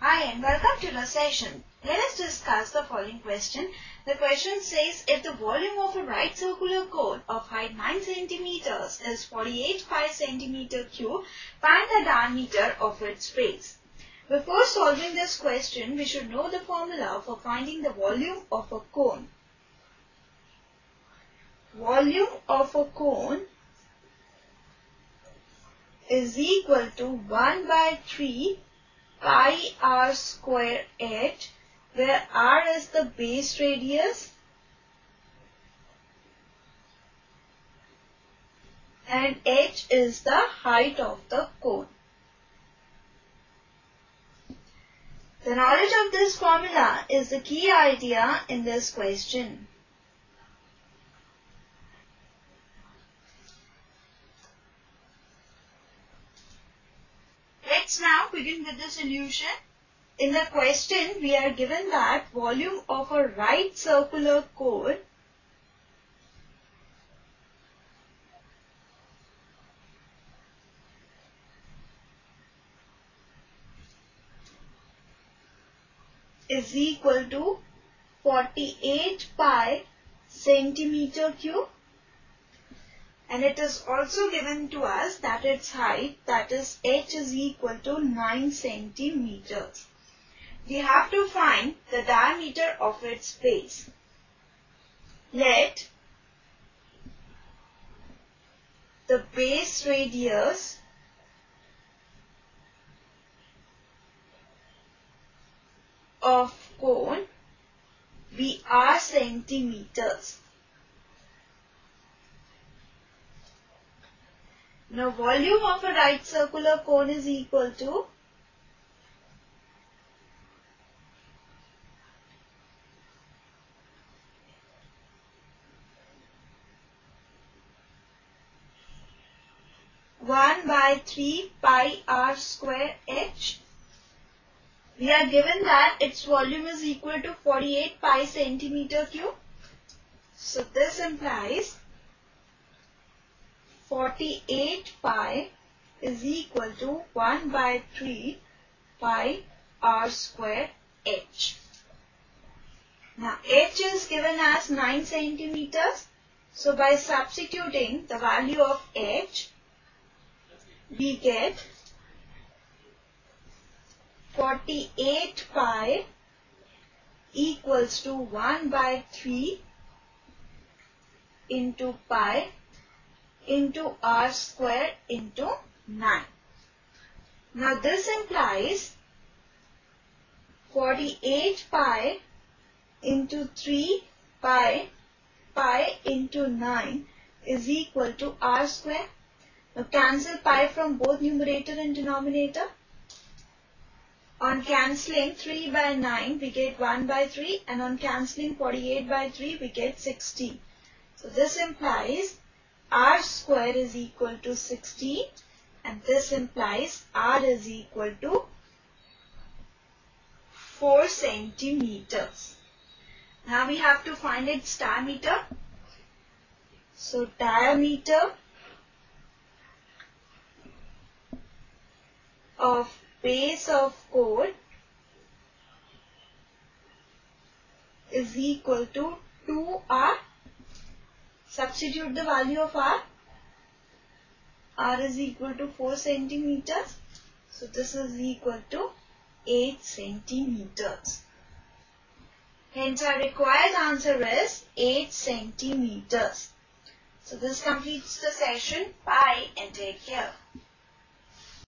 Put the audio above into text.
Hi and welcome to the session. Let us discuss the following question. The question says if the volume of a right circular cone of height 9 centimeters is 48 pi centimeter cube, find the diameter of its base. Before solving this question, we should know the formula for finding the volume of a cone. Volume of a cone is equal to 1 by 3 pi r square h where r is the base radius and h is the height of the cone. The knowledge of this formula is the key idea in this question. Now begin with the solution. In the question, we are given that volume of a right circular cone is equal to 48 pi centimeter cube and it is also given to us that its height that is h is equal to 9 centimeters. We have to find the diameter of its base. Let the base radius of cone be r centimeters. Now volume of a right circular cone is equal to one by three pi r square h. We are given that its volume is equal to 48 pi centimeter cube. So this implies 48 pi is equal to 1 by 3 pi r square h. Now h is given as 9 centimeters. So by substituting the value of h, we get 48 pi equals to 1 by 3 into pi into r square into 9. Now this implies 48 pi into 3 pi pi into 9 is equal to r square. Now cancel pi from both numerator and denominator. On cancelling 3 by 9 we get 1 by 3 and on cancelling 48 by 3 we get 60. So this implies r square is equal to 16 and this implies r is equal to 4 centimeters. Now we have to find its diameter. So diameter of base of cone is equal to 2r Substitute the value of r. r is equal to 4 centimeters. So this is equal to 8 centimeters. Hence our required answer is 8 centimeters. So this completes the session. Bye and take care.